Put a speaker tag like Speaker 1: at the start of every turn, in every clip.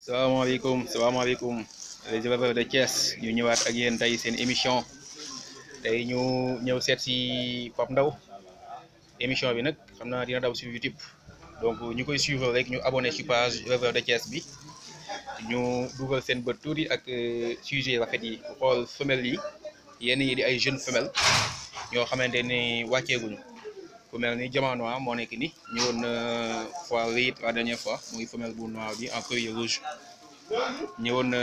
Speaker 1: salaamaaleykum salaamaaleykum les éleveurs de Thiès ñu ñëwaat ak yéen tey seen émission tey ñu ñëw seet si Pape Ndao émission bi nag xam naa dina daw si YouTube donc ñu koy suivre rek ñu abonné ci page éleveurs de Thiès bi ñu dugal seen bët tuuti ak sujet rafet yi xool femelle yi yenn yi di ay jeunes femelles ñoo xamante ni wàcceeguñu ku mel ni Diamant Noir moo nekk ni ñëwoon na fois wéyit la dernière fois muy femelle bu noir bi en feuille rouge ñëwoon na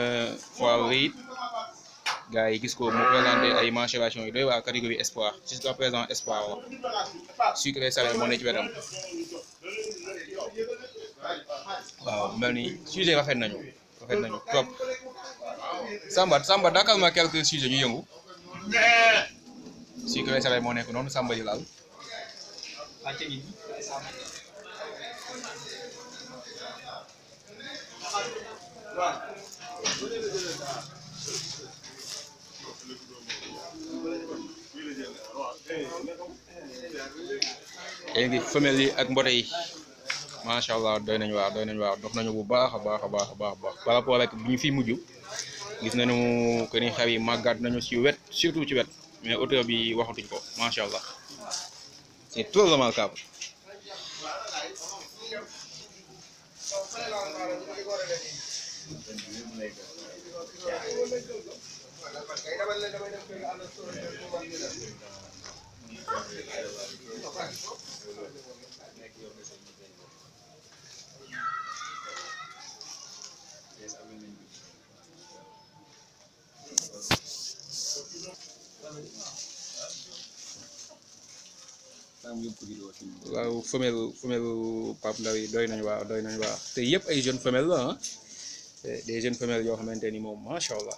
Speaker 1: fois wéyit gars yi gis ko mu présenté ay mensuration yi doy waa catégorie espoir jusqu'à présent espoir la sucré salé moo ne ci wetam waaw mel ni sujet rafet nañu rafet nañu trop Samba Samba dakkal ma quelques sujets ñu yëngu si koy salay moo nekk noonu Samba yi laal léegi femelle yi ak mbote yi macha allah doy nañu waar doy nañu waar dox nañu bu baax a baax a baax a baax baax par rapport ak bi ñu fi mujj gis nañu que ni xar yi màggaat nañu ci wet surtout ci wet mais auteur bi waxatuñ ko macha allah c'est très remarquable waaw femelle femelle Pape Ndaw yi doy nañu waaw doy nañu waaw te yëpp ay jeunes femelles la ah des jeunes femelles yoo xamante ni moom macha allah.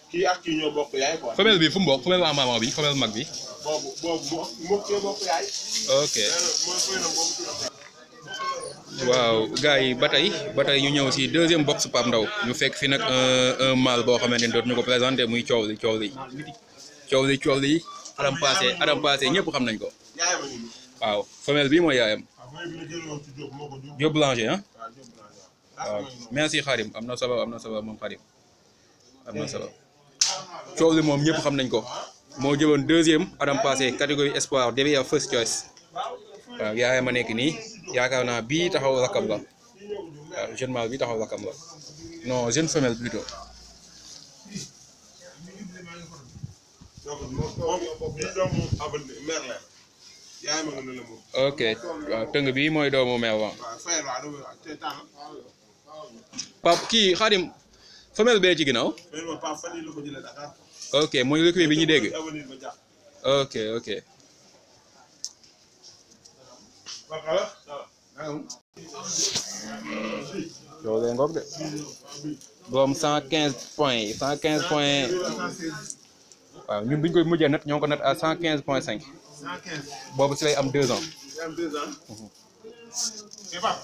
Speaker 2: kii ak kii ñoo bokk yaay quoi.
Speaker 1: femelle bi fu mu bokk femelle waa maman bi femelle mag bi.
Speaker 2: boobu boobu moo moo kii bokk yaay.
Speaker 1: ok
Speaker 2: mooy mooy na boobu turam.
Speaker 1: waaw gars yi ba tey ba tey ñu ñëw si deuxième box Pape Ndaw ñu fekk fi nag un un mâle boo xamante ni dootuñu ko présenté muy coow li coow li coow li coow li adam passé adam passé ñëpp xam nañ ko
Speaker 2: yaay ma ñu.
Speaker 1: waaw femelle bi mooy yaayam
Speaker 2: waaw mooy bi ñu jëloon ci Diop moo ko jur.
Speaker 1: Diop Blanger ah
Speaker 2: waaw Diop laa waaw.
Speaker 1: waaw merci xarim am na solo am na solo moom xarim am na solo coow li moom ñëpp xam nañ ko moo jëloon deuxième adam passé catégorie espoir devia first choice waaw yaay ma nekk nii yaakaar naa bii taxaw rakkam la waaw jeune mâle bi taxaw rakkam la non jeune femelle plutôt ok waaw tëng bi mooy doomu meew waaw pap kii xaadim femelle bee ci ginnaaw ok mooy recrue bi ñu dégg ok ok yow lee ngoog de boom cent quinze point yi cent quinze point waaw ñun bi ñu koy mujjee nat ñoo ngi ko nat à cent quinze point cinq boobu si lay am deux ans
Speaker 2: di fab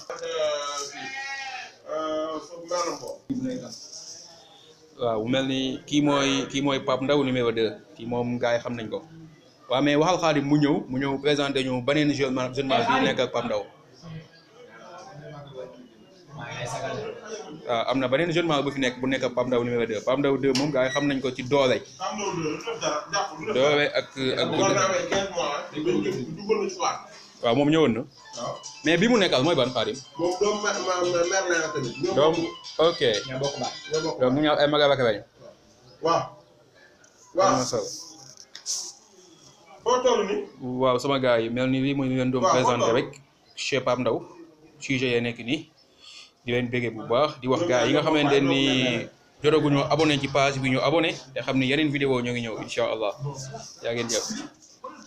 Speaker 2: foofu maanaam boobu
Speaker 1: waaw mu mel ni kii mooy kii mooy Pape Ndaw numéro 2 kii moom gars yi xam nañ ko waaw mais waxal Xaadim mu ñëw mu ñëw présenté ñu beneen jeune ma- jeune mâle bi nekk ak Pape Ndaw waaw am na beneen jeune bu fi nekk bu nekk Pape Ndaw numéro 2 Pape Ndaw 2 moom gars yi xam nañ ko ci doole. doole ak ak. waaw moom ñëwoon na. mais bi mu nekkal mooy ban xaarim.
Speaker 2: moom doom ma ma ma mer naa tamit.
Speaker 1: doom ok.
Speaker 2: ñoo bokk baax ñoo bokk
Speaker 1: donc mu ñëw ay mag
Speaker 2: ak
Speaker 1: lañu.
Speaker 2: waaw.
Speaker 1: waaw
Speaker 2: foo toll nii.
Speaker 1: waaw sama gars yi mel ni lii mooy leen doon présenté rek. chez Pape Ndaw sujet yee nekk nii di leen béggee bu baax di wax gars yi nga xamante ni jotaguñu abonné ci page bi ñu abonné te xam ni yeneen vidéo ñoo ngi ñëw incha allah yaa ngeen jëf